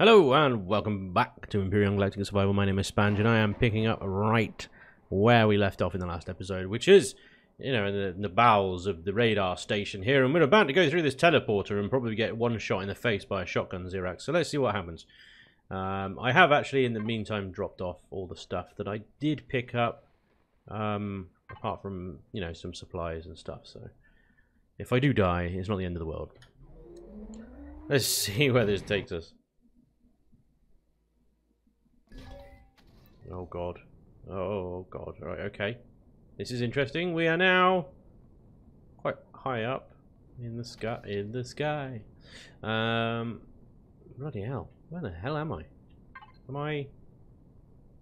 Hello and welcome back to Empyrion Galactic Survival. My name is Spanj and I am picking up right where we left off in the last episode, which is, you know, in the, in the bowels of the radar station here. And we're about to go through this teleporter and probably get one shot in the face by a shotgun Zirax. So let's see what happens. Um, I have actually, in the meantime, dropped off all the stuff that I did pick up, um, apart from, you know, some supplies and stuff. So if I do die, it's not the end of the world. Let's see where this takes us. Oh god. Oh god. Right, okay. This is interesting. We are now quite high up in the sky in the sky. Um bloody hell. Where the hell am I? Am I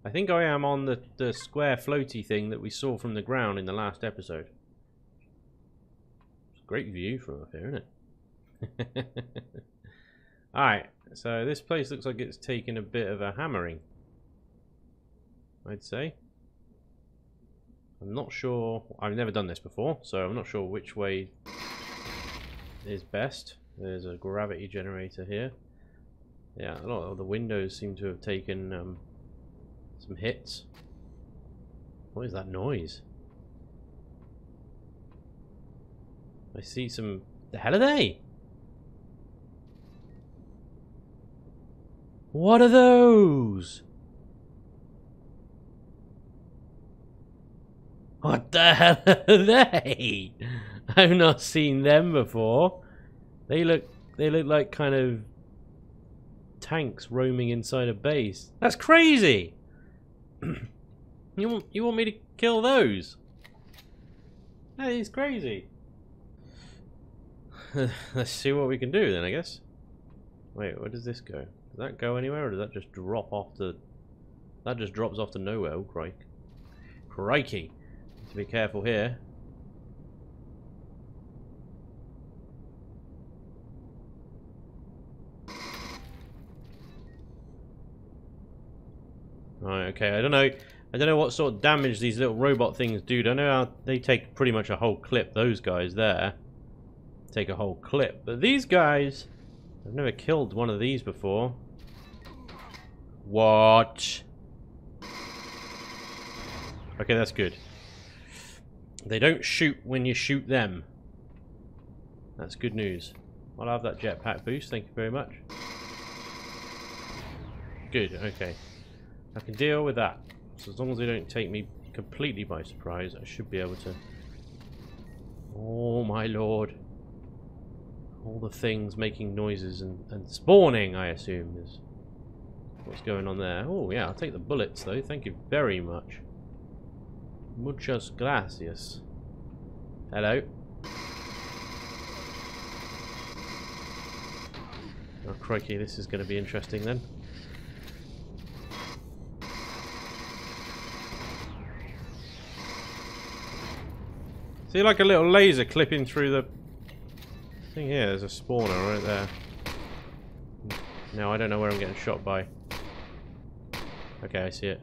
I think I am on the, the square floaty thing that we saw from the ground in the last episode. It's a great view from up here, isn't it? Alright, so this place looks like it's taken a bit of a hammering. I'd say. I'm not sure. I've never done this before, so I'm not sure which way is best. There's a gravity generator here. Yeah, a lot of the windows seem to have taken um, some hits. What is that noise? I see some... The hell are they? What are those? What the hell are they? I've not seen them before. They look they look like kind of tanks roaming inside a base. That's crazy. you want you want me to kill those? That is crazy. Let's see what we can do then, I guess. Wait, where does this go? Does that go anywhere, or does that just drop off to... That just drops off to nowhere. Oh, crike. Crikey to be careful here. Right, okay, I don't know. I don't know what sort of damage these little robot things do. I know how they take pretty much a whole clip, those guys there. Take a whole clip. But these guys, I've never killed one of these before. What? Okay, that's good. They don't shoot when you shoot them. That's good news. I'll have that jetpack boost, thank you very much. Good, okay. I can deal with that. So as long as they don't take me completely by surprise, I should be able to... Oh my lord. All the things making noises and, and spawning, I assume, is what's going on there. Oh yeah, I'll take the bullets though, thank you very much. Muchas gracias. Hello. Oh crikey, this is going to be interesting then. See like a little laser clipping through the thing here, there's a spawner right there. Now I don't know where I'm getting shot by. Okay, I see it.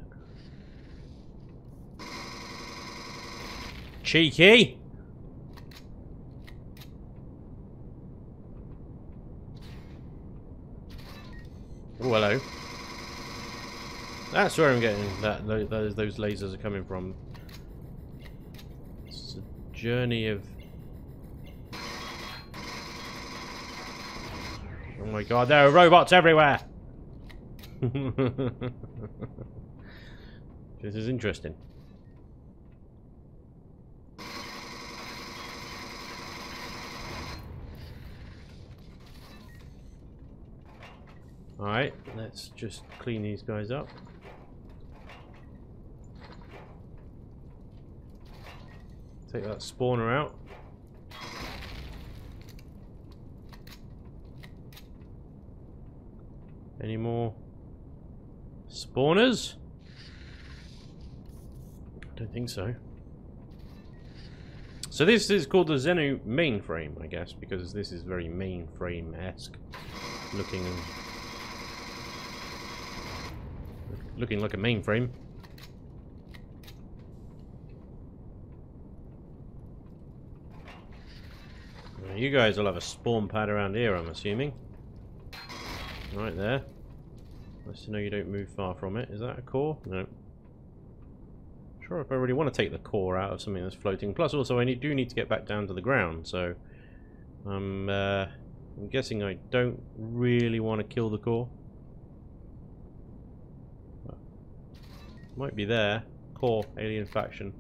Cheeky! Oh, hello. Ah, That's where I'm getting that those those lasers are coming from. It's a journey of Oh my god, there are robots everywhere! this is interesting. Alright, let's just clean these guys up. Take that spawner out. Any more spawners? I don't think so. So this is called the Xenu mainframe, I guess, because this is very mainframe-esque looking looking like a mainframe. You guys will have a spawn pad around here, I'm assuming. Right there. Nice to know you don't move far from it. Is that a core? No. Sure, if I really want to take the core out of something that's floating. Plus, also, I need, do need to get back down to the ground, so... I'm, uh, I'm guessing I don't really want to kill the core. Might be there. Core, alien faction.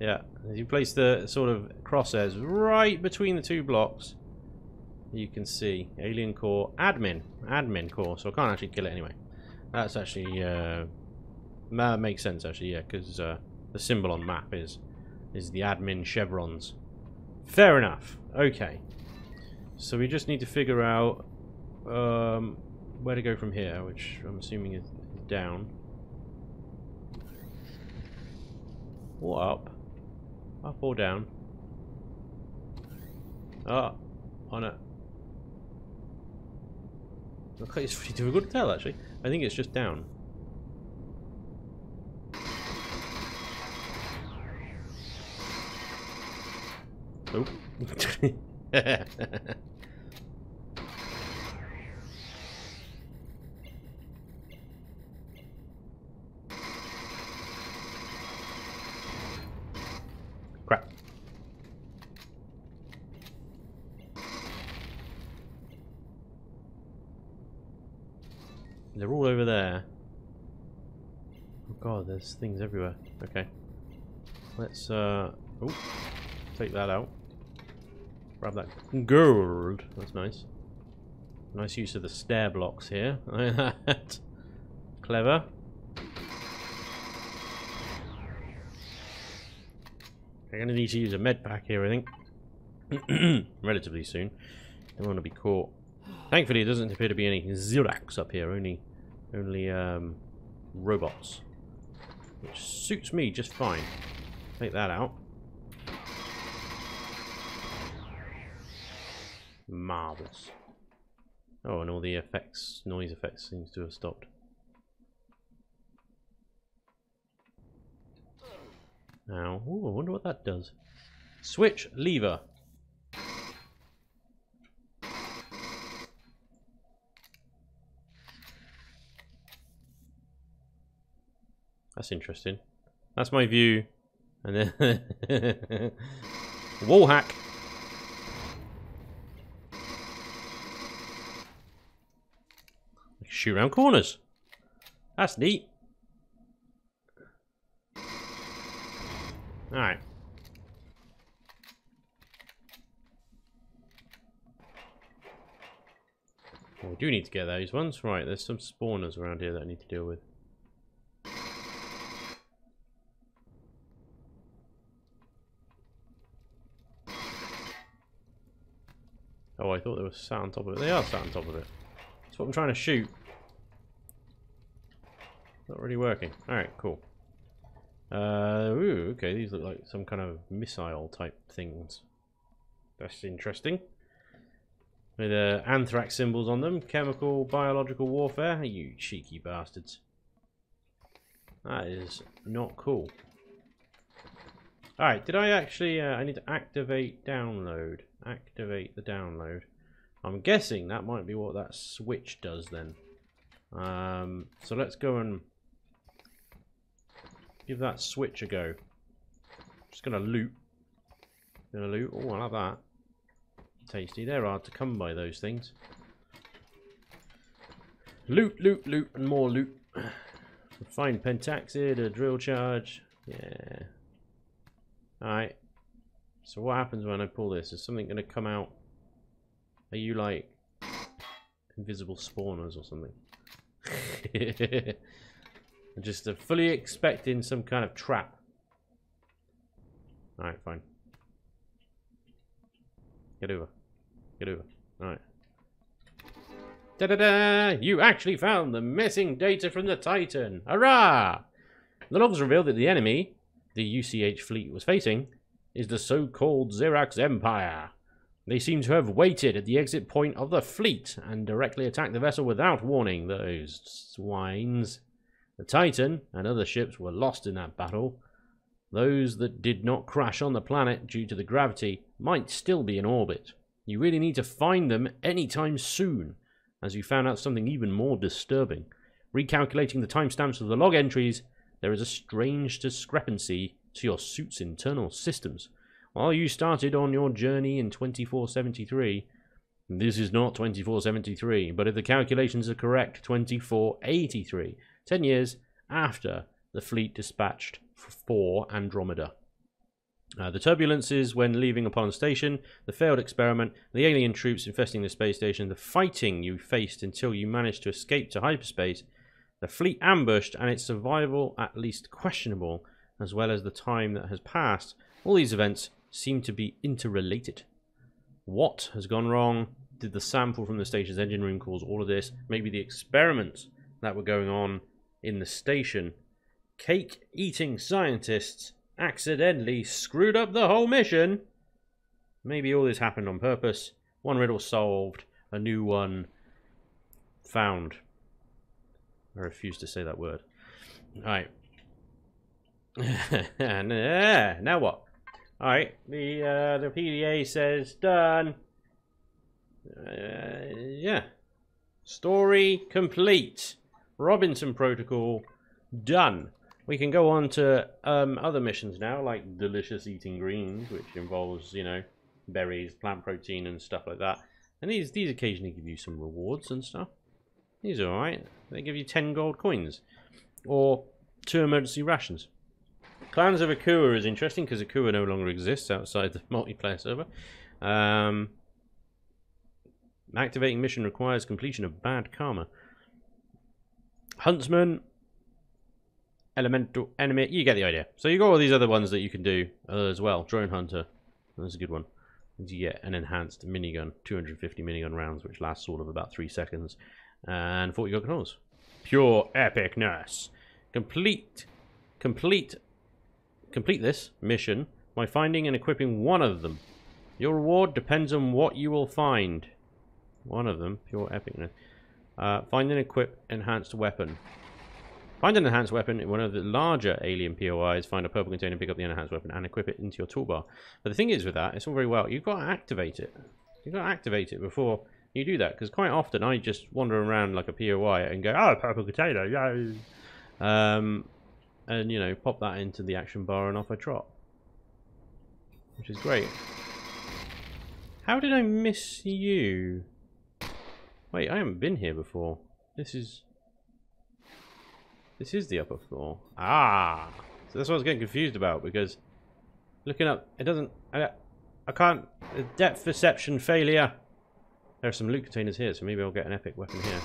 Yeah, as you place the sort of crosshairs right between the two blocks, you can see alien core admin admin core so i can't actually kill it anyway. That's actually uh that makes sense actually yeah because uh, the symbol on map is is the admin chevrons. Fair enough. Okay. So we just need to figure out um where to go from here which i'm assuming is down or up up or down ah on it Okay, it's pretty difficult to tell actually. I think it's just down. Nope. They're all over there. Oh god, there's things everywhere. Okay. Let's, uh... Oh, take that out. Grab that gold. That's nice. Nice use of the stair blocks here. Clever. I'm going to need to use a med pack here, I think. Relatively soon. Don't want to be caught. Thankfully, it doesn't appear to be any Zirax up here. Only only um, robots. Which suits me just fine. Take that out. Marvellous. Oh, and all the effects, noise effects seems to have stopped. Now, ooh, I wonder what that does. Switch lever. That's interesting. That's my view. And then... Wall hack! Shoot around corners. That's neat. Alright. Well, we do need to get those ones. Right, there's some spawners around here that I need to deal with. Oh, I thought they were sat on top of it. They are sat on top of it. That's what I'm trying to shoot. Not really working. Alright, cool. Uh, ooh, okay, these look like some kind of missile type things. That's interesting. With uh, anthrax symbols on them. Chemical, biological warfare. You cheeky bastards. That is not cool. Alright, did I actually... Uh, I need to activate download activate the download. I'm guessing that might be what that switch does then. Um, so let's go and give that switch a go. Just gonna loot. Gonna loot. Oh, I love that. Tasty. They're hard to come by those things. Loot, loot, loot, and more loot. Find pentaxid, a drill charge. Yeah. Alright. So what happens when I pull this? Is something going to come out? Are you like invisible spawners or something? just fully expecting some kind of trap. Alright, fine. Get over. Get over. Alright. Da-da-da! You actually found the missing data from the Titan! Hurrah! The logs reveal that the enemy the UCH fleet was facing is the so-called Zirax Empire. They seem to have waited at the exit point of the fleet and directly attacked the vessel without warning. Those swines. The Titan and other ships were lost in that battle. Those that did not crash on the planet due to the gravity might still be in orbit. You really need to find them anytime soon, as you found out something even more disturbing. Recalculating the timestamps of the log entries, there is a strange discrepancy to your suit's internal systems. While you started on your journey in 2473, this is not 2473, but if the calculations are correct, 2483, 10 years after the fleet dispatched for Andromeda. Uh, the turbulences when leaving Apollon Station, the failed experiment, the alien troops infesting the space station, the fighting you faced until you managed to escape to hyperspace, the fleet ambushed and its survival at least questionable, as well as the time that has passed, all these events seem to be interrelated. What has gone wrong? Did the sample from the station's engine room cause all of this? Maybe the experiments that were going on in the station. Cake eating scientists accidentally screwed up the whole mission. Maybe all this happened on purpose. One riddle solved, a new one found. I refuse to say that word. Alright. now what? Alright, the uh, the PDA says done. Uh, yeah. Story complete. Robinson Protocol done. We can go on to um, other missions now, like Delicious Eating Greens, which involves, you know, berries, plant protein, and stuff like that. And these these occasionally give you some rewards and stuff. These are alright. They give you 10 gold coins. Or two emergency rations. Clans of Akua is interesting because Akua no longer exists outside the multiplayer server. Um, activating mission requires completion of bad karma. Huntsman, elemental enemy. You get the idea. So you got all these other ones that you can do uh, as well. Drone hunter, that's a good one. You get an enhanced minigun, 250 minigun rounds, which lasts all of about three seconds, and 40 gun controls. Pure epicness. Complete, complete, complete this mission by finding and equipping one of them. Your reward depends on what you will find. One of them, pure epicness. Uh, find and equip enhanced weapon. Find an enhanced weapon in one of the larger alien POIs, find a purple container, pick up the enhanced weapon, and equip it into your toolbar. But the thing is with that, it's all very well. You've got to activate it. You've got to activate it before you do that. Because quite often I just wander around like a POI and go, oh, purple container, yeah. Um, and, you know, pop that into the action bar and off I trot. Which is great. How did I miss you? Wait, I haven't been here before. This is... This is the upper floor. Ah! So that's what I was getting confused about, because looking up, it doesn't... I, I can't... Depth perception failure. There are some loot containers here, so maybe I'll get an epic weapon here.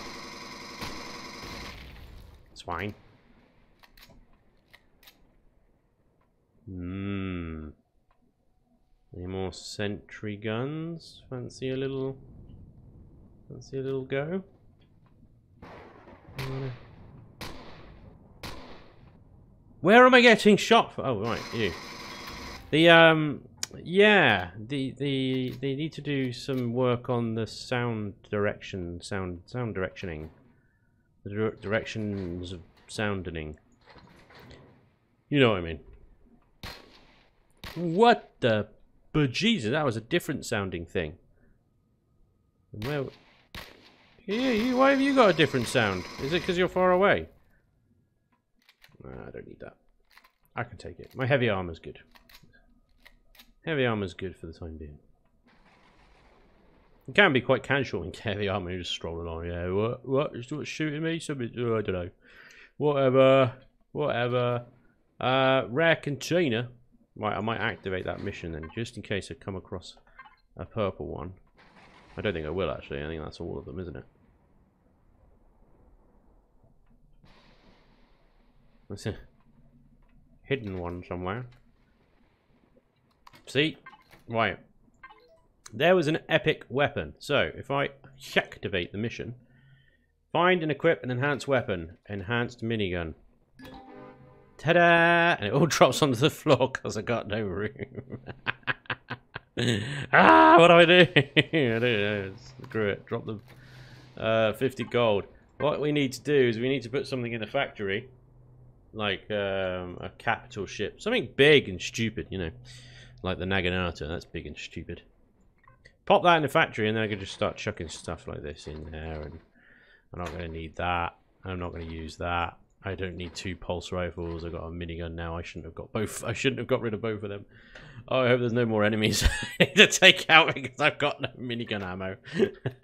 It's Hmm. Any more sentry guns? Fancy a little... Fancy a little go? Where am I getting shot? For? Oh, right, you. The, um, yeah, the, the, they need to do some work on the sound direction, sound, sound directioning. The directions of sounding. You know what I mean. What the bejesus, that was a different sounding thing. Where, yeah, you, why have you got a different sound? Is it because you're far away? Nah, I don't need that. I can take it. My heavy armor's good. Heavy armor's good for the time being. It can be quite casual in heavy armor. You just stroll along. Yeah, what? What? What's shooting me? Something? Oh, I don't know. Whatever. Whatever. Uh, rare container. Right, I might activate that mission then, just in case I come across a purple one. I don't think I will actually. I think that's all of them, isn't it? There's a hidden one somewhere. See? Right. There was an epic weapon. So, if I activate the mission, find and equip an enhanced weapon. Enhanced minigun. Ta-da! And it all drops onto the floor because I got no room. ah, what do I do? I don't know. Screw it. Drop the uh, 50 gold. What we need to do is we need to put something in the factory. Like um, a capital ship. Something big and stupid, you know. Like the Naginata. That's big and stupid. Pop that in the factory and then I can just start chucking stuff like this in there. And I'm not going to need that. I'm not going to use that. I don't need two pulse rifles. I've got a minigun now. I shouldn't have got both. I shouldn't have got rid of both of them. Oh, I hope there's no more enemies to take out because I've got no minigun ammo.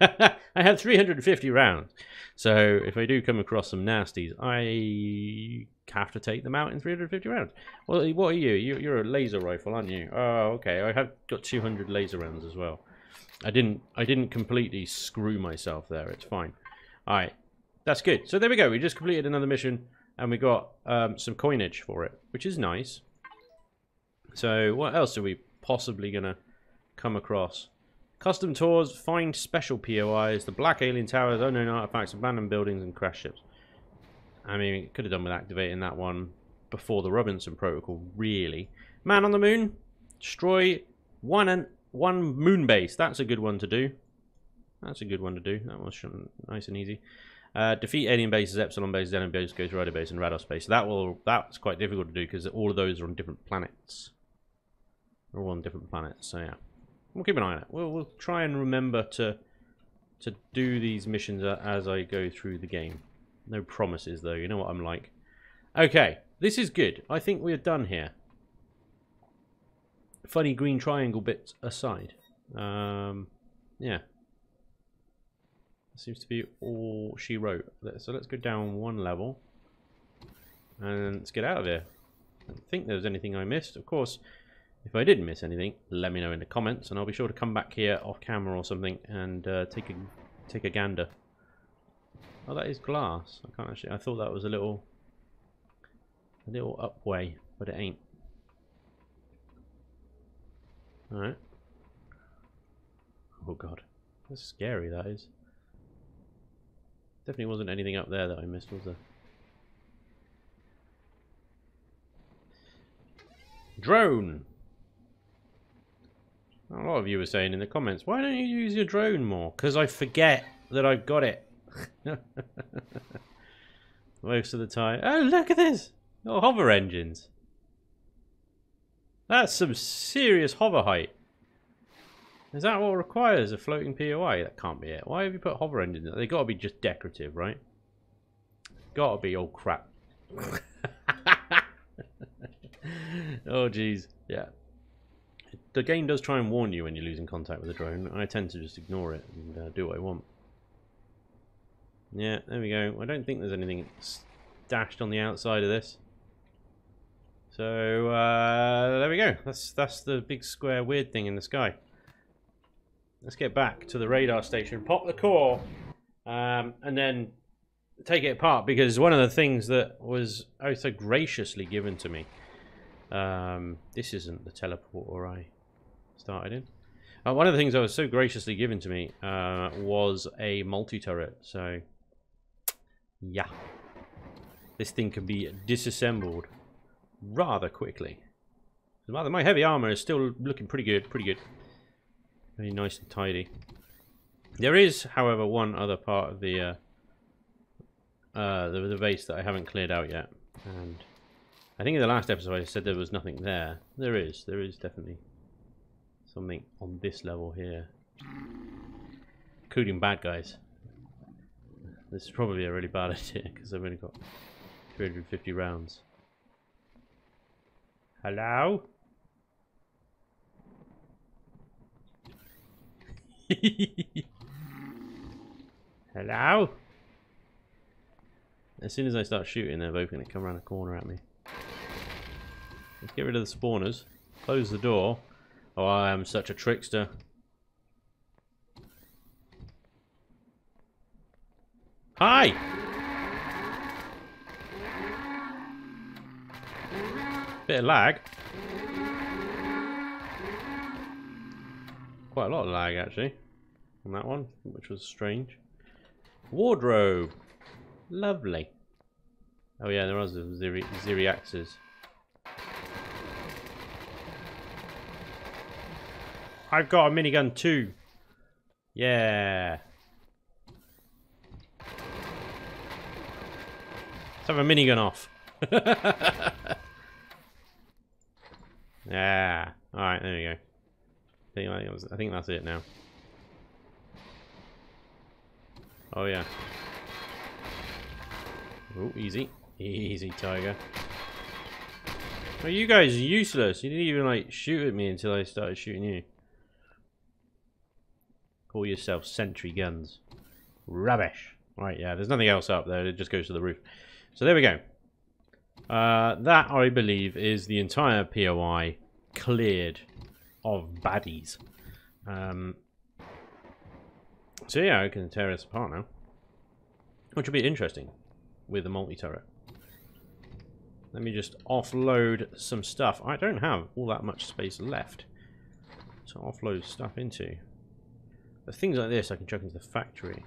I have 350 rounds. So if I do come across some nasties, I have to take them out in 350 rounds. Well, what are you? You're a laser rifle, aren't you? Oh, okay. I have got 200 laser rounds as well. I didn't. I didn't completely screw myself there. It's fine. All right, that's good. So there we go. We just completed another mission, and we got um, some coinage for it, which is nice. So what else are we possibly gonna come across? Custom tours, find special POIs, the black alien towers, unknown artifacts, abandoned buildings, and crash ships. I mean, we could have done with activating that one before the Robinson Protocol, really. Man on the Moon, destroy one and one moon base. That's a good one to do. That's a good one to do. That was nice and easy. Uh, defeat alien bases, Epsilon bases, Alien base, Ghost Rider base, and Radar space. That will that's quite difficult to do because all of those are on different planets. They're all on different planets. So yeah, we'll keep an eye on it. We'll we'll try and remember to to do these missions as I go through the game. No promises though. You know what I'm like. Okay, this is good. I think we're done here funny green triangle bits aside. Um, yeah. Seems to be all she wrote. So let's go down one level. And let's get out of here. I don't think there was anything I missed. Of course, if I didn't miss anything, let me know in the comments, and I'll be sure to come back here off camera or something and uh, take a take a gander. Oh, that is glass. I can't actually. I thought that was a little a little up way, but it ain't. Alright. Oh god. That's scary, that is. Definitely wasn't anything up there that I missed, was there? Drone! A lot of you were saying in the comments, why don't you use your drone more? Because I forget that I've got it. Most of the time. Oh, look at this! Oh, hover engines. That's some serious hover height. Is that what requires a floating POI? That can't be it. Why have you put hover engines in there? They've got to be just decorative, right? Got to be old crap. oh, jeez. Yeah. The game does try and warn you when you're losing contact with a drone. I tend to just ignore it and uh, do what I want. Yeah, there we go. I don't think there's anything stashed on the outside of this. So uh, there we go. That's that's the big square weird thing in the sky. Let's get back to the radar station, pop the core, um, and then take it apart because one of the things that was oh so graciously given to me. Um, this isn't the teleporter I started in. Uh, one of the things that was so graciously given to me uh, was a multi-turret. So, yeah. This thing can be disassembled rather quickly. My heavy armor is still looking pretty good, pretty good. Very nice and tidy. There is, however, one other part of the uh, uh, the, the base that I haven't cleared out yet. And I think in the last episode I said there was nothing there. There is. There is definitely something on this level here. Including bad guys. This is probably a really bad idea because I've only got 350 rounds. Hello? Hello? As soon as I start shooting, they're both going to come around the corner at me. Let's get rid of the spawners. Close the door. Oh, I am such a trickster. Hi! Bit of lag. Quite a lot of lag, actually, on that one, which was strange. Wardrobe. Lovely. Oh yeah, there are the Ziri Ziriaxes. I've got a minigun too. Yeah. Let's have a minigun off. Yeah. All right. There we go. I think, was, I think that's it now. Oh yeah. Oh, easy. Easy, tiger. Oh, you guys are useless. You didn't even, like, shoot at me until I started shooting you. Call yourself sentry guns. Rubbish. Right, yeah, there's nothing else up there. It just goes to the roof. So there we go. Uh, that, I believe, is the entire POI cleared of baddies. Um, so yeah, I can tear this apart now. Which will be interesting with a multi-turret. Let me just offload some stuff. I don't have all that much space left to offload stuff into. But things like this I can chuck into the factory.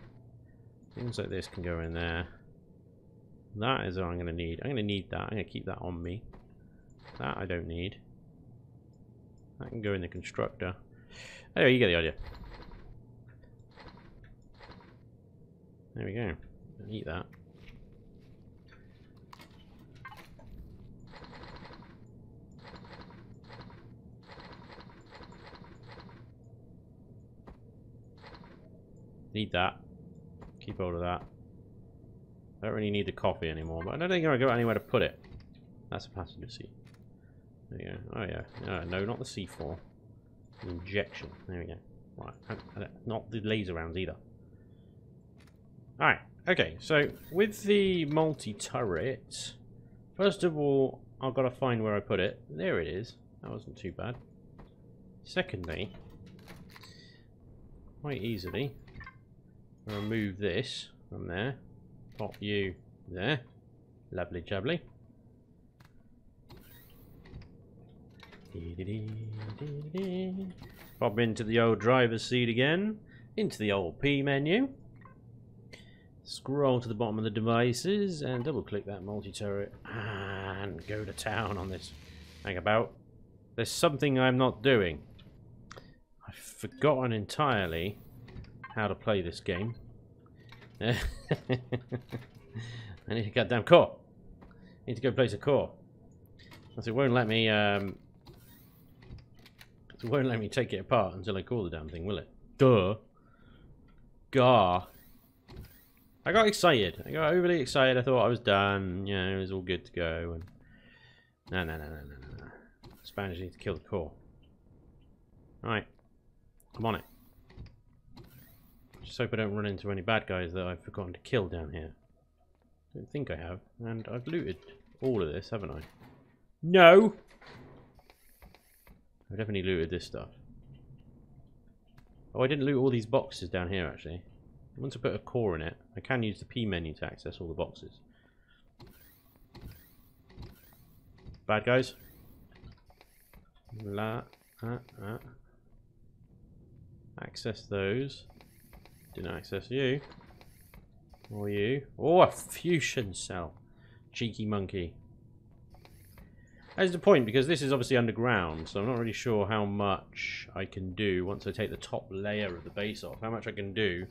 Things like this can go in there. That is what I'm going to need. I'm going to need that. I'm going to keep that on me. That I don't need. That can go in the constructor. Anyway, you get the idea. There we go. Eat that. Need that. Keep hold of that. I don't really need the coffee anymore, but I don't think I've got anywhere to put it. That's a passenger seat. There you go. Oh yeah. Uh, no, not the C4. The injection. There we go. Right. Not the laser rounds either. Alright. Okay, so with the multi-turret, first of all, I've got to find where I put it. There it is. That wasn't too bad. Secondly, quite easily, remove this from there. Pop you there. Lovely jubbly. Pop into the old driver's seat again. Into the old P menu. Scroll to the bottom of the devices and double click that multi-turret and go to town on this. Hang about. There's something I'm not doing. I've forgotten entirely how to play this game. I need a goddamn core. I need to go place a core. Because it won't let me um it won't let me take it apart until I call the damn thing, will it? Duh. Gar. I got excited. I got overly excited. I thought I was done. You know, it was all good to go. And no, no, no, no, no, no. Spanish need to kill the core. All right, I'm on it. Just hope I don't run into any bad guys that I've forgotten to kill down here. Don't think I have. And I've looted all of this, haven't I? No! I've definitely looted this stuff. Oh, I didn't loot all these boxes down here, actually. Once I put a core in it, I can use the P menu to access all the boxes. Bad guys. La, uh, uh. Access those. Didn't access you. Or you. Oh, a fusion cell. Cheeky monkey. That's the point, because this is obviously underground, so I'm not really sure how much I can do once I take the top layer of the base off. How much I can do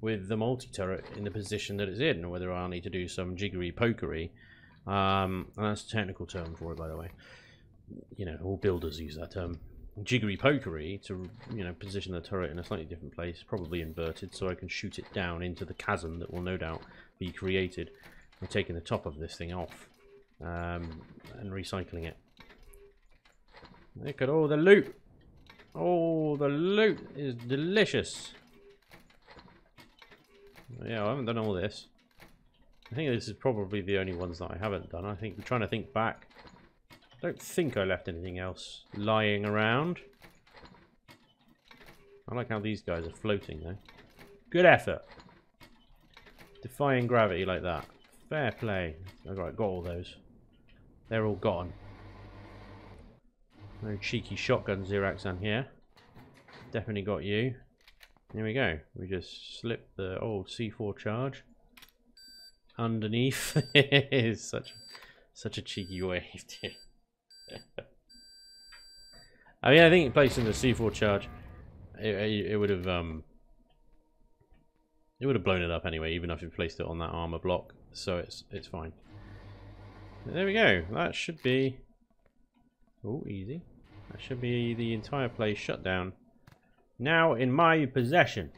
with the multi-turret in the position that it's in, or whether I'll need to do some jiggery pokery. Um, and that's a technical term for it, by the way. You know, all builders use that term. Jiggery pokery to, you know, position the turret in a slightly different place, probably inverted, so I can shoot it down into the chasm that will no doubt be created by taking the top of this thing off um, and recycling it. Look at all the loot! Oh, the loot is delicious! Yeah, I haven't done all this. I think this is probably the only ones that I haven't done. I think I'm trying to think back. I don't think I left anything else lying around. I like how these guys are floating though. Good effort. Defying gravity like that. Fair play. Alright, got all those. They're all gone. No cheeky shotgun Ziraxan here. Definitely got you. Here we go. We just slip the old C4 charge underneath. is such such a cheeky dude. I mean, I think placing the C4 charge, it, it would have um, it would have blown it up anyway, even if you placed it on that armor block. So it's it's fine. There we go. That should be. Oh, easy. That should be the entire place shut down. Now in my possession.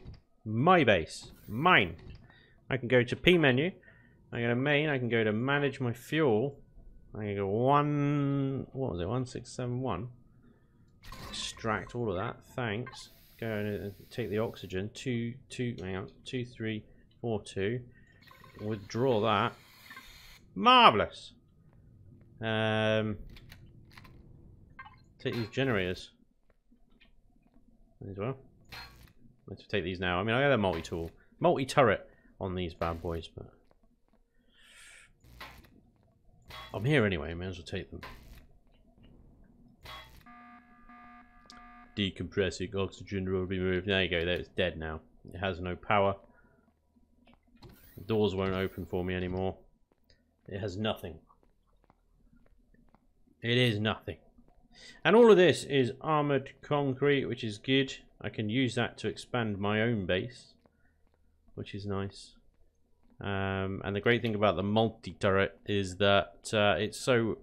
My base. Mine. I can go to P menu I go to main, I can go to manage my fuel. I can go one, what was it, 1671. Extract all of that, thanks. Go and uh, take the oxygen, two, two, hang on, two, three, four, two. Withdraw that. Marvellous. Um, take these generators as well. Let's take these now. I mean, I got a multi-tool, multi-turret on these bad boys, but I'm here anyway. May as well take them. Decompressing oxygen will be removed. There you go. There, it's dead now. It has no power. The doors won't open for me anymore. It has nothing. It is nothing. And all of this is armoured concrete, which is good. I can use that to expand my own base, which is nice. Um, and the great thing about the multi-turret is that uh, it's so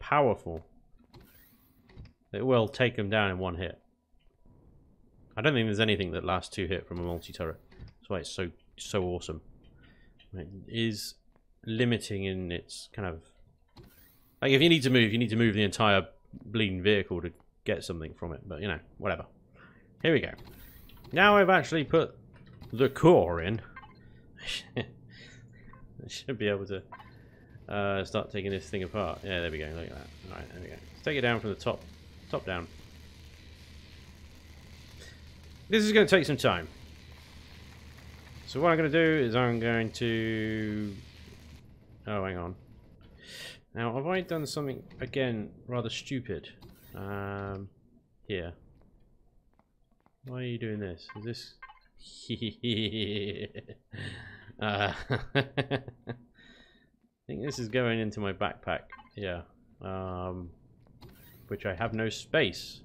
powerful. It will take them down in one hit. I don't think there's anything that lasts two hit from a multi-turret. That's why it's so so awesome. It is limiting in its kind of like if you need to move, you need to move the entire bleeding vehicle to get something from it. But you know, whatever. Here we go. Now I've actually put the core in. I should be able to uh, start taking this thing apart. Yeah, there we go. Look at that. All right, there we go. Let's take it down from the top, top down. This is going to take some time. So what I'm going to do is I'm going to... Oh, hang on. Now, have I done something, again, rather stupid? Um, here. Why are you doing this? Is this... uh, I think this is going into my backpack. Yeah. Um, which I have no space.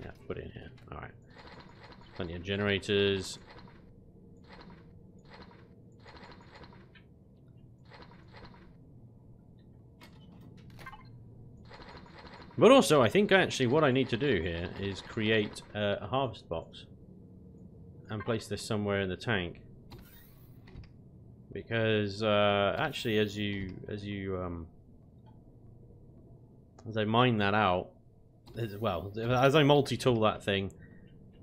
Yeah, put it in here. Alright. Plenty of generators. But also, I think actually what I need to do here is create a harvest box and place this somewhere in the tank. Because uh, actually, as you as you um, as I mine that out, as, well, as I multi-tool that thing,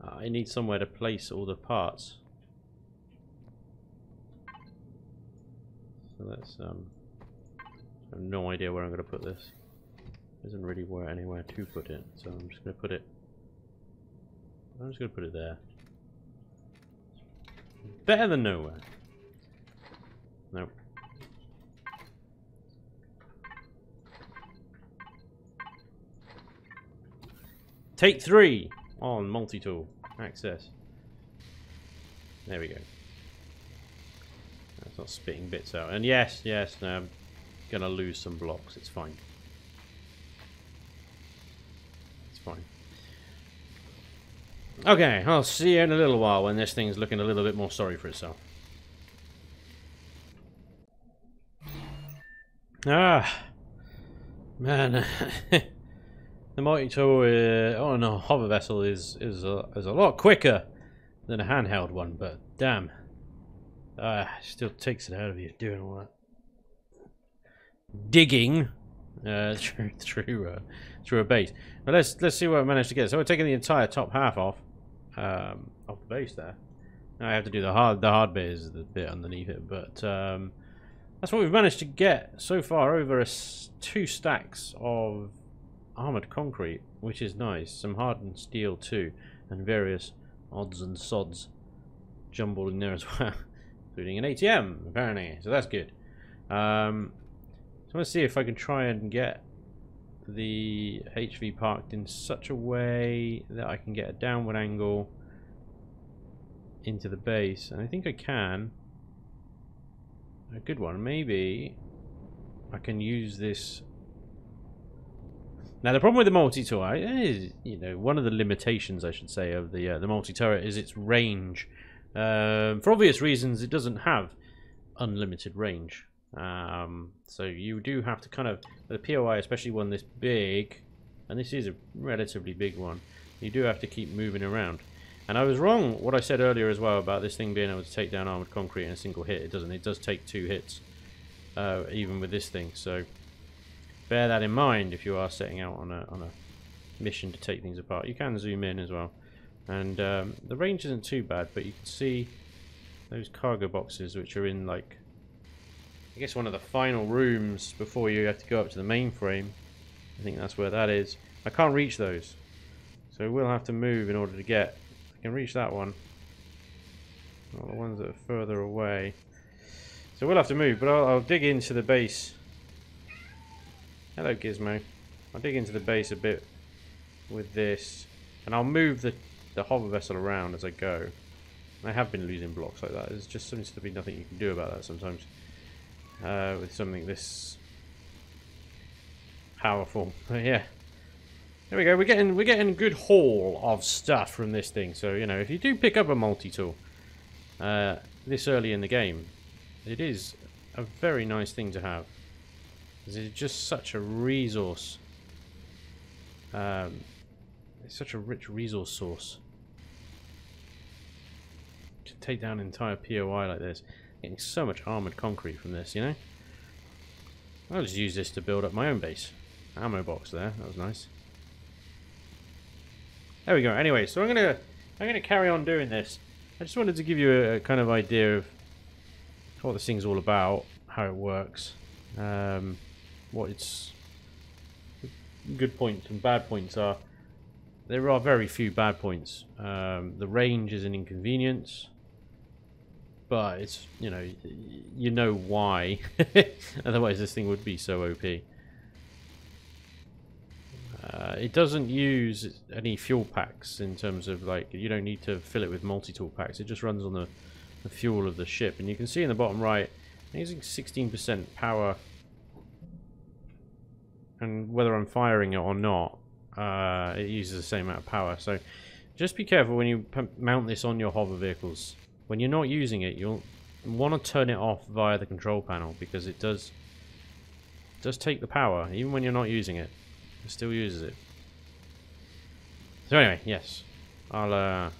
uh, I need somewhere to place all the parts. So that's um, I have no idea where I'm going to put this. Isn't really where anywhere to put it, so I'm just to put it. I'm just to put it there. Better than nowhere. Nope. Take three on multi-tool. Access. There we go. That's not spitting bits out. And yes, yes, no, I'm gonna lose some blocks. It's fine. Fine. Okay, I'll see you in a little while when this thing's looking a little bit more sorry for itself. Ah, man, the multi-tool uh, on a hover vessel is is a, is a lot quicker than a handheld one, but damn, ah, still takes it out of you doing all that digging uh, through through uh, through a base. But let's let's see what I managed to get. So we're taking the entire top half off um, off the base there. Now I have to do the hard the hard bit is the bit underneath it, but um, that's what we've managed to get so far over a two stacks of armored concrete, which is nice. Some hardened steel too, and various odds and sods jumbled in there as well, including an ATM apparently. So that's good. Um, I'm going to see if I can try and get the HV parked in such a way that I can get a downward angle into the base. And I think I can. A good one. Maybe I can use this. Now the problem with the multi-tool is, you know, one of the limitations I should say of the uh, the multi-turret is its range. Um, for obvious reasons, it doesn't have unlimited range. Um, so you do have to kind of, the POI, especially one this big, and this is a relatively big one, you do have to keep moving around. And I was wrong what I said earlier as well about this thing being able to take down armored concrete in a single hit. It doesn't. It does take two hits, uh, even with this thing. So bear that in mind if you are setting out on a on a mission to take things apart. You can zoom in as well, and um, the range isn't too bad. But you can see those cargo boxes, which are in like I guess one of the final rooms before you have to go up to the mainframe. I think that's where that is. I can't reach those. So we'll have to move in order to get. I can reach that one. Not the ones that are further away. So we'll have to move, but I'll, I'll dig into the base. Hello, Gizmo. I'll dig into the base a bit with this. And I'll move the, the hover vessel around as I go. I have been losing blocks like that. There's just seems to be nothing you can do about that sometimes uh, with something this powerful. But yeah, there we go. We're getting we're getting a good haul of stuff from this thing. So you know, if you do pick up a multi-tool uh, this early in the game, it is a very nice thing to have. It's just such a resource. Um, it's such a rich resource source. To take down an entire POI like this. Getting so much armoured concrete from this, you know? I'll just use this to build up my own base. Ammo box there, that was nice. There we go. Anyway, so I'm gonna I'm gonna carry on doing this. I just wanted to give you a, a kind of idea of what this thing's all about, how it works, um, what its good points and bad points are. There are very few bad points. Um, the range is an inconvenience but it's you know you know why. Otherwise this thing would be so OP uh, it doesn't use any fuel packs in terms of like you don't need to fill it with multi-tool packs. It just runs on the, the fuel of the ship. And you can see in the bottom right using 16% power and whether I'm firing it or not uh, it uses the same amount of power. So just be careful when you mount this on your hover vehicles when you're not using it, you'll want to turn it off via the control panel because it does does take the power, even when you're not using it. It still uses it. So anyway, yes. I'll uh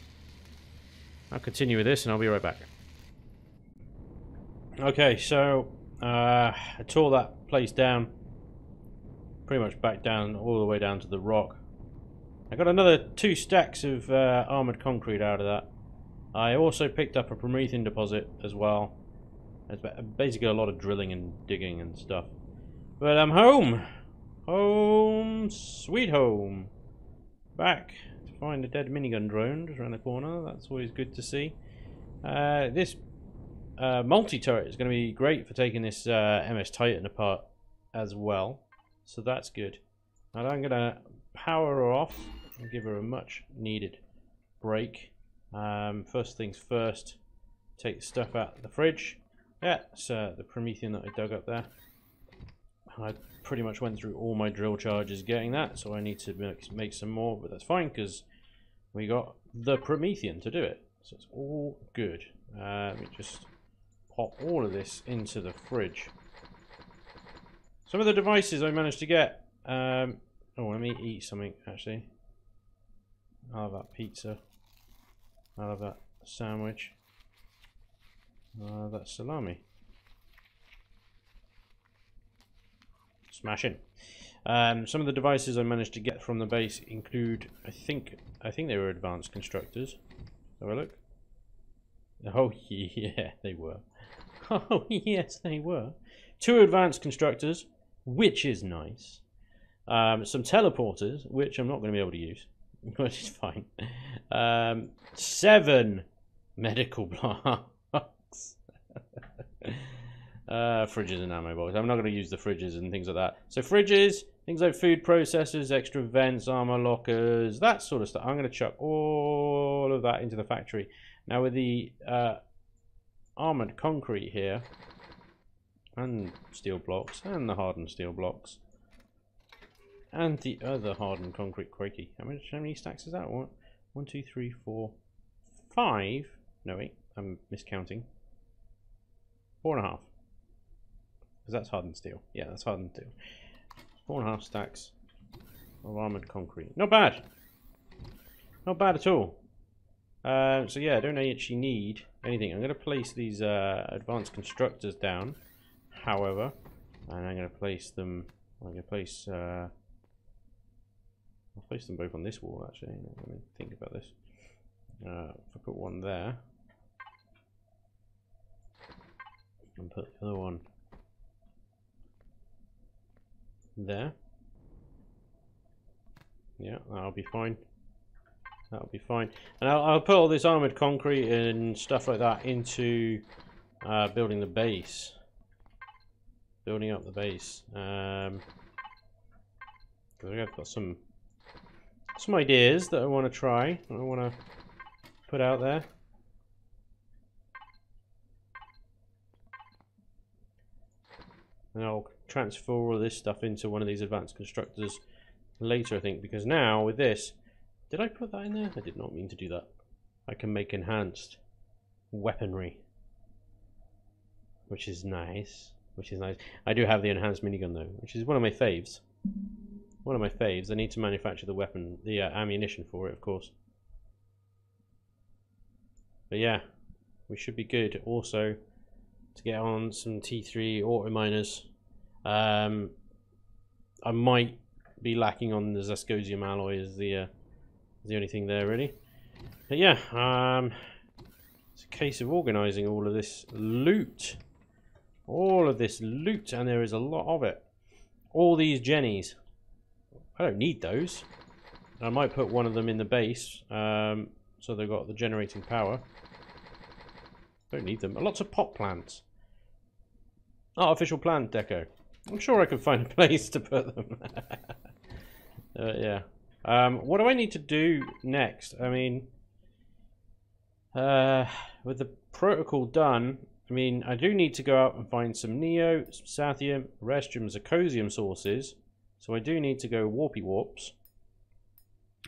I'll continue with this and I'll be right back. Okay, so uh, I tore that place down. Pretty much back down all the way down to the rock. I got another two stacks of uh, armoured concrete out of that. I also picked up a Promethium deposit as well. It's basically a lot of drilling and digging and stuff. But I'm home! Home, sweet home. Back to find a dead minigun drone just around the corner. That's always good to see. Uh, this uh, multi-turret is going to be great for taking this uh, MS Titan apart as well. So that's good. And I'm going to power her off and give her a much needed break. Um, first things first, take the stuff out of the fridge. Yeah, it's uh, the Promethium that I dug up there. I pretty much went through all my drill charges getting that, so I need to make, make some more, but that's fine because we got the Promethium to do it. So it's all good. Uh, let me just pop all of this into the fridge. Some of the devices I managed to get. Um, oh, let me eat something actually. I'll have that pizza out of that sandwich. Uh, that salami. Smashing. Um, some of the devices I managed to get from the base include, I think, I think they were advanced constructors. Have a look. Oh yeah, they were. Oh yes, they were. Two advanced constructors, which is nice. Um, some teleporters, which I'm not going to be able to use. which is fine. Um, seven medical blocks. uh, fridges and ammo boxes. I'm not going to use the fridges and things like that. So fridges, things like food processors, extra vents, armor lockers, that sort of stuff. I'm going to chuck all of that into the factory. Now with the uh, armored concrete here, and steel blocks, and the hardened steel blocks, and the other hardened concrete quakey. How many, how many stacks is that? One, one, two, three, four, five. No, wait, I'm miscounting. Four and a half. Because that's hardened steel. Yeah, that's hardened steel. Four and a half stacks of armored concrete. Not bad. Not bad at all. Uh, so yeah, I don't actually need anything. I'm going to place these uh, advanced constructors down, however, and I'm going to place them. I'm going to place. Uh, I'll place them both on this wall. Actually, let me think about this. Uh, if I put one there, and put the other one there. Yeah, that'll be fine. That'll be fine. And I'll, I'll, put all this armored concrete and stuff like that into uh, building the base. Building up the base. Um, I've got some some ideas that I want to try. I want to put out there. And I'll transfer all this stuff into one of these advanced constructors later, I think, because now with this, did I put that in there? I did not mean to do that. I can make enhanced weaponry, which is nice. Which is nice. I do have the enhanced minigun though, which is one of my faves. One of my faves. I need to manufacture the weapon, the uh, ammunition for it, of course. But yeah, we should be good. Also, to get on some T3 auto miners. Um, I might be lacking on the Zascosium alloy is the uh, the only thing there really. But yeah, um, it's a case of organising all of this loot. All of this loot, and there is a lot of it. All these jennies. I don't need those. I might put one of them in the base, um, so they've got the generating power. Don't need them. Lots of pot plants. Artificial plant deco. I'm sure I can find a place to put them. uh, yeah. Um, what do I need to do next? I mean, uh, with the protocol done, I mean, I do need to go out and find some Neo, some Sathium, Restrum, Zircosium sources. So I do need to go Warpy Warps.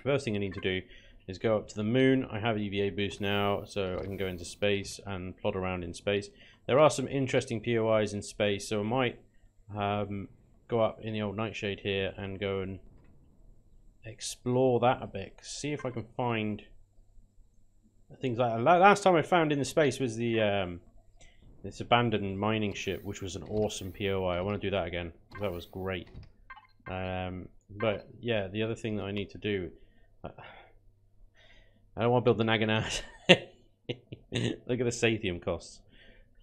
First thing I need to do is go up to the moon. I have EVA boost now, so I can go into space and plot around in space. There are some interesting POIs in space, so I might um, go up in the old Nightshade here and go and explore that a bit. See if I can find things like that. Last time I found in the space was the um, this abandoned mining ship, which was an awesome POI. I want to do that again. That was great. Um, but yeah, the other thing that I need to do, uh, I don't want to build the Naginat. Look at the Sathium costs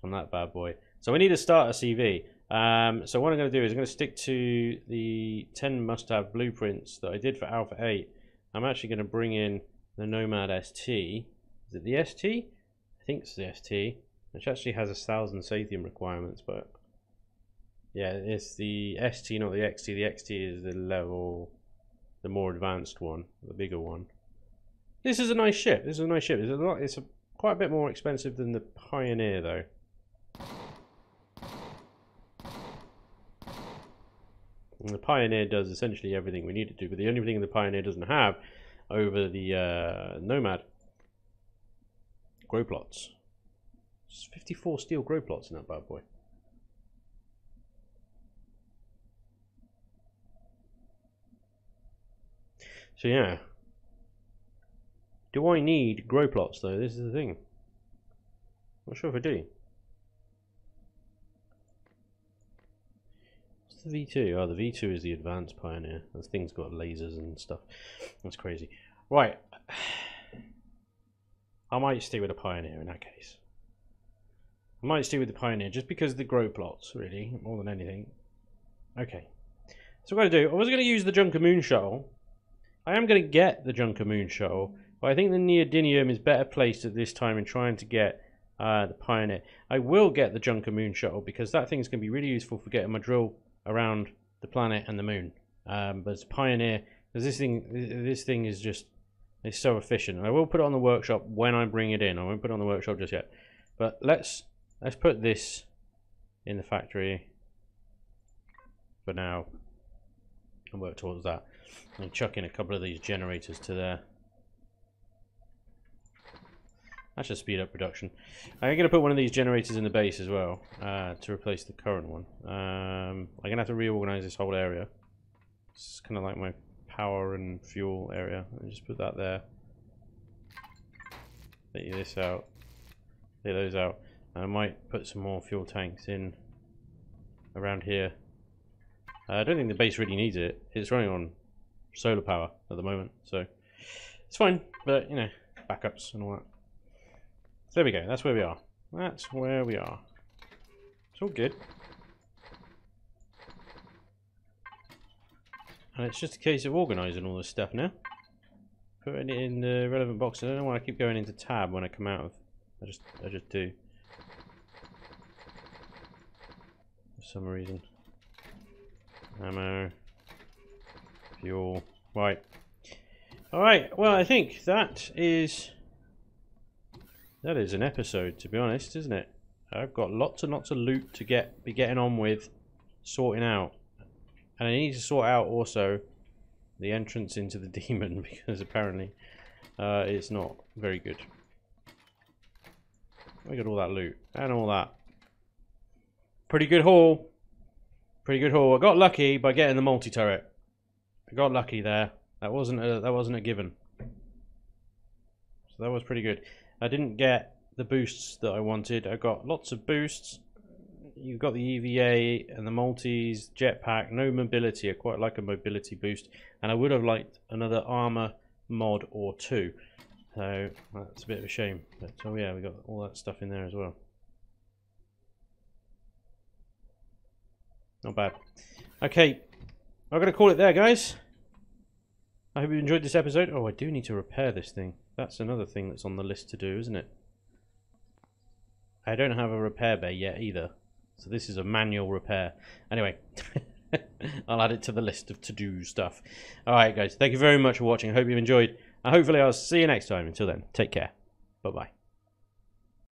on that bad boy. So we need to start a CV. Um, so what I'm going to do is I'm going to stick to the 10 must-have blueprints that I did for Alpha 8. I'm actually going to bring in the Nomad ST. Is it the ST? I think it's the ST, which actually has a thousand Sathium requirements, but yeah, it's the ST, not the XT. The XT is the level, the more advanced one, the bigger one. This is a nice ship. This is a nice ship. It's a lot. It's a, quite a bit more expensive than the Pioneer, though. And the Pioneer does essentially everything we need it to, but the only thing the Pioneer doesn't have over the uh, Nomad grow plots. There's 54 steel grow plots in that bad boy. So yeah. Do I need grow plots though? This is the thing. Not sure if I do. What's the V2? Oh, the V2 is the advanced Pioneer. This thing's got lasers and stuff. That's crazy. Right. I might stay with the Pioneer in that case. I might stay with the Pioneer just because the grow plots, really, more than anything. Okay. So what to do, I was going to use the Junker Moon Shuttle. I am going to get the Junker Moon Shuttle, but I think the Neodymium is better placed at this time in trying to get uh, the Pioneer. I will get the Junker Moon Shuttle because that thing is going to be really useful for getting my drill around the planet and the moon. Um, but it's Pioneer because this thing this thing is just it's so efficient. I will put it on the workshop when I bring it in. I won't put it on the workshop just yet. But let's let's put this in the factory for now and work towards that. And chuck in a couple of these generators to there. That should speed up production. I'm going to put one of these generators in the base as well uh, to replace the current one. Um, I'm going to have to reorganize this whole area. It's kind of like my power and fuel area. I just put that there. Let this out. Let those out. I might put some more fuel tanks in around here. Uh, I don't think the base really needs it. It's running on solar power at the moment, so it's fine. But you know, backups and all that. So there we go. That's where we are. That's where we are. It's all good. And it's just a case of organising all this stuff now. Putting it in the relevant box. I don't know why I keep going into tab when I come out of. I just, I just do. For some reason. Ammo. Fuel. Right. Alright, well I think that is... That is an episode, to be honest, isn't it? I've got lots and lots of loot to get be getting on with, sorting out. And I need to sort out also the entrance into the demon, because apparently uh, it's not very good. We got all that loot, and all that. Pretty good haul. Pretty good haul. I got lucky by getting the multi-turret. I got lucky there. That wasn't a, that wasn't a given. So that was pretty good. I didn't get the boosts that I wanted. I got lots of boosts. You've got the EVA and the Maltese jetpack, no mobility. I quite like a mobility boost. And I would have liked another armor mod or two. So that's a bit of a shame. But oh yeah, we got all that stuff in there as well. Not bad. Okay, I'm going to call it there, guys. I hope you enjoyed this episode. Oh, I do need to repair this thing. That's another thing that's on the list to do, isn't it? I don't have a repair bay yet either. So this is a manual repair. Anyway, I'll add it to the list of to-do stuff. Alright guys, thank you very much for watching. I hope you've enjoyed. And hopefully I'll see you next time. Until then, take care. Bye-bye.